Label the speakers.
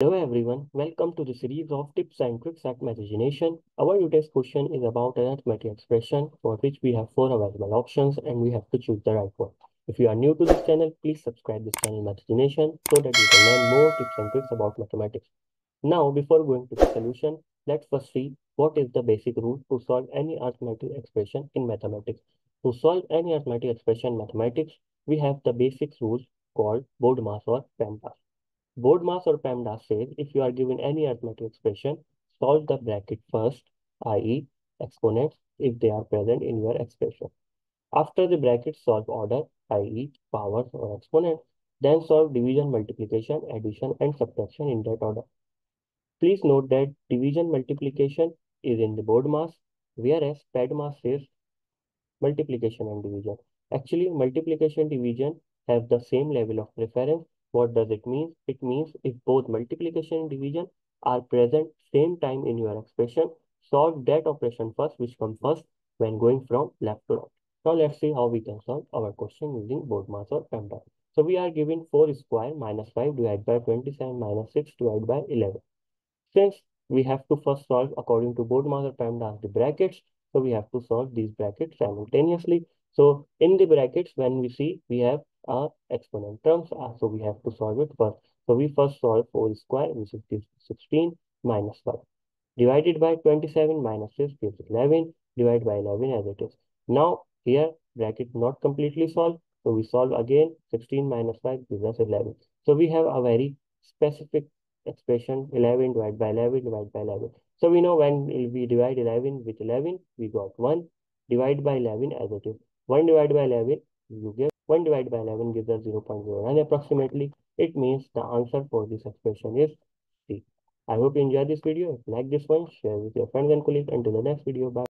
Speaker 1: Hello everyone, welcome to the series of tips and tricks at Mathegination. Our today's question is about an arithmetic expression for which we have four available options and we have to choose the right one. If you are new to this channel, please subscribe this channel Mathegination so that you can learn more tips and tricks about mathematics. Now, before going to the solution, let's first see what is the basic rule to solve any arithmetic expression in mathematics. To solve any arithmetic expression in mathematics, we have the basic rules called BODMAS or PEMDAS. BODMAS or PEMDAS says if you are given any arithmetic expression, solve the bracket first, i.e. exponents, if they are present in your expression. After the bracket, solve order, i.e. powers or exponents. Then solve division, multiplication, addition, and subtraction in that order. Please note that division multiplication is in the board BODMAS, whereas PEDMAS says multiplication and division. Actually, multiplication division have the same level of preference what does it mean? It means if both multiplication and division are present same time in your expression, solve that operation first, which comes first when going from left to right. Now let's see how we can solve our question using BODMAS or PEMDAS. So we are given 4 square minus 5 divided by 27 minus 6 divided by 11. Since we have to first solve according to BODMAS or PEMDAS the brackets, so we have to solve these brackets simultaneously. So in the brackets, when we see we have our exponent terms are. So we have to solve it first. So we first solve 4 square, which is 16 minus 5. Divided by 27 minus 6 gives 11. Divided by 11 as it is. Now here bracket not completely solved. So we solve again 16 minus 5 gives us 11. So we have a very specific expression 11 divided by 11 divided by 11. So we know when we divide 11 with 11, we got 1. divided by 11 as it is. 1 divided by 11, you get 1 divided by 11 gives us 0 0.09 approximately. It means the answer for this expression is C. I hope you enjoyed this video. If you like this one, share with your friends and colleagues. Until the next video, bye.